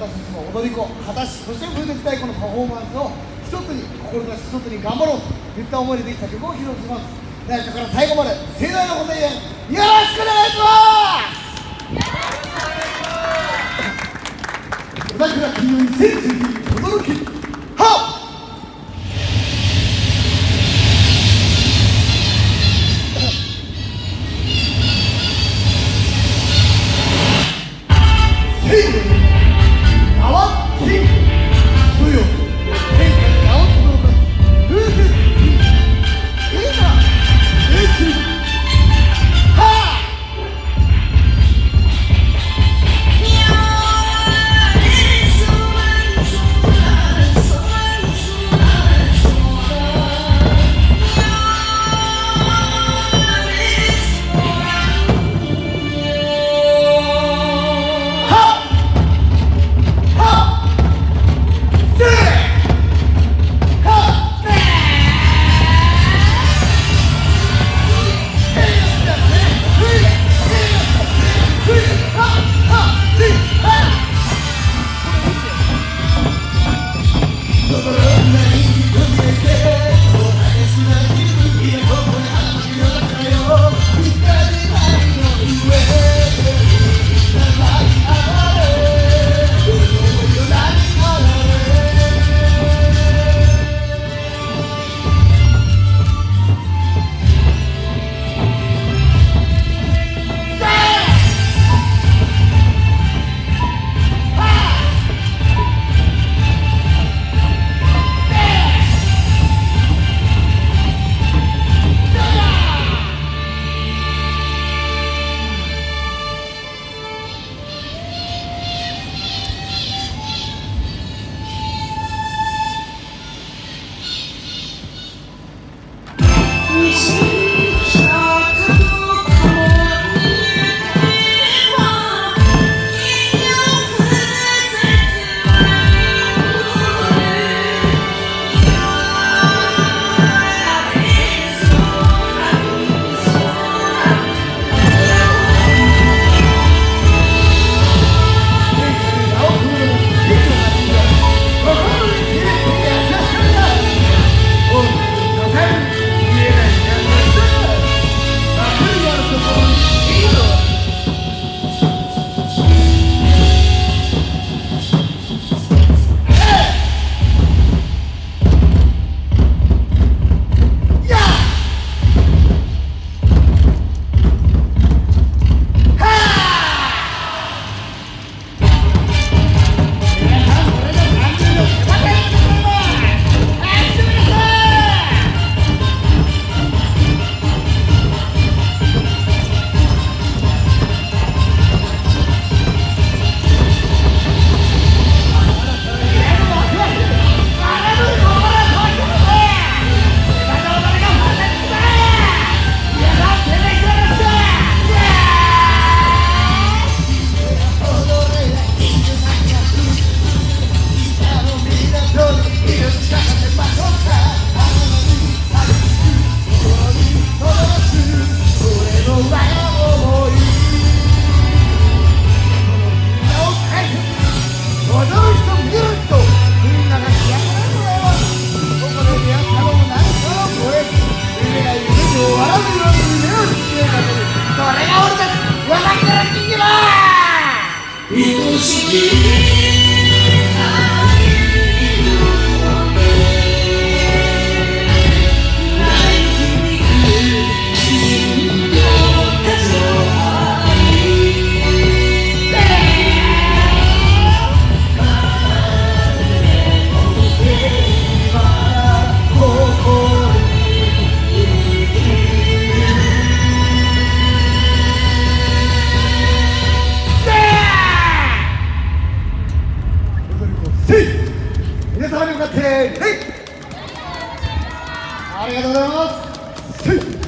私たちも踊り子果たしそして風月太鼓のパフォーマンスを一つに志一つに頑張ろうといった思いでできた曲を披露します。最初から最後まで盛大なご声援よろしくお願いします。小桜金融戦 Amen. e. 皆様に向かってありがとうございます。